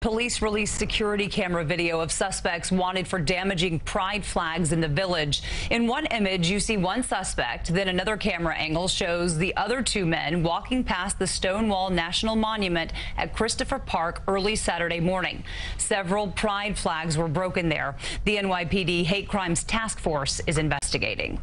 Police released security camera video of suspects wanted for damaging pride flags in the village. In one image, you see one suspect, then another camera angle shows the other two men walking past the Stonewall National Monument at Christopher Park early Saturday morning. Several pride flags were broken there. The NYPD Hate Crimes Task Force is investigating.